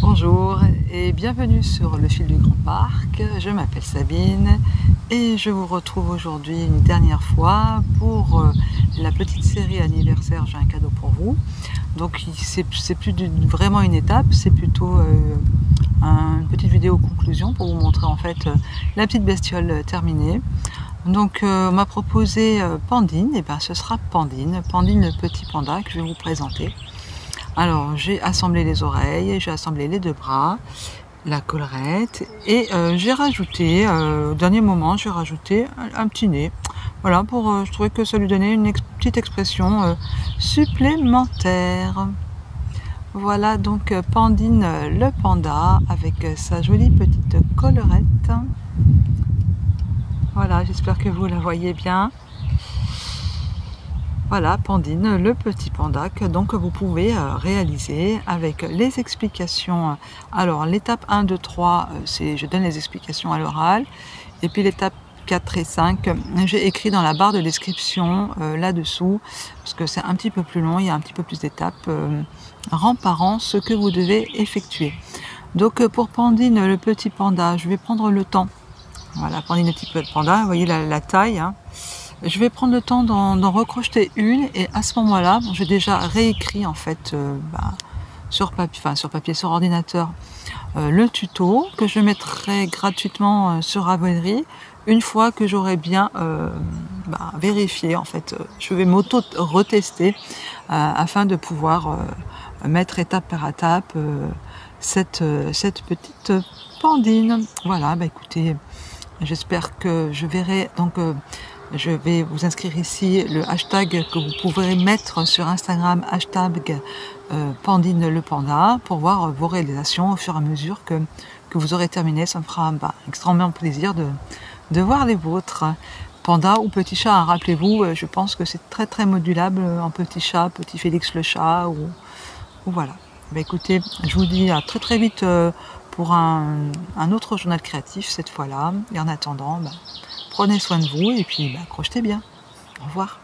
Bonjour et bienvenue sur le fil du Grand Parc. Je m'appelle Sabine et je vous retrouve aujourd'hui une dernière fois pour euh, la petite série anniversaire J'ai un cadeau pour vous. Donc c'est plus vraiment une étape, c'est plutôt euh, une petite vidéo conclusion pour vous montrer en fait euh, la petite bestiole terminée. Donc on m'a proposé Pandine, et bien ce sera Pandine, Pandine le petit panda que je vais vous présenter. Alors j'ai assemblé les oreilles, j'ai assemblé les deux bras, la collerette et euh, j'ai rajouté, euh, au dernier moment, j'ai rajouté un, petit nez. Voilà, pour, euh, je trouvais que ça lui donnait une petite expression supplémentaire. Voilà donc Pandine le panda avec sa jolie petite collerette. Voilà, j'espère que vous la voyez bien. Voilà, Pandine, le petit panda que donc vous pouvez euh, réaliser avec les explications. Alors l'étape 1, 2, 3, c'est je donne les explications à l'oral. Et puis l'étape 4 et 5, j'ai écrit dans la barre de description euh, là-dessous, parce que c'est un petit peu plus long, il y a un petit peu plus d'étapes, euh, rang par rang, ce que vous devez effectuer. Donc pour Pandine, le petit panda, je vais prendre le temps. Voilà, Pandine, le petit panda, vous voyez la, taille. Hein. Je vais prendre le temps d'en recrocheter une et à ce moment-là, j'ai déjà réécrit en fait euh, bah, sur, papier, enfin, sur papier, sur ordinateur, euh, le tuto que je mettrai gratuitement euh, sur Ravelry une fois que j'aurai bien bah, vérifié en fait. Je vais m'auto-retester afin de pouvoir mettre étape par étape cette, cette petite pandine. Voilà, bah écoutez, j'espère que je verrai donc je vais vous inscrire ici le hashtag que vous pourrez mettre sur Instagram, hashtag euh, Pandine le Panda, pour voir vos réalisations au fur et à mesure que, que vous aurez terminé. Ça me fera bah, extrêmement plaisir de, de voir les vôtres. Panda ou petit chat, hein, rappelez-vous, euh, je pense que c'est très très modulable en petit chat, petit Félix le chat, ou, voilà. Bah, écoutez, je vous dis à très très vite euh, pour un, autre journal créatif cette fois-là. Et en attendant, bah, Prenez soin de vous et puis bah, bien. Au revoir.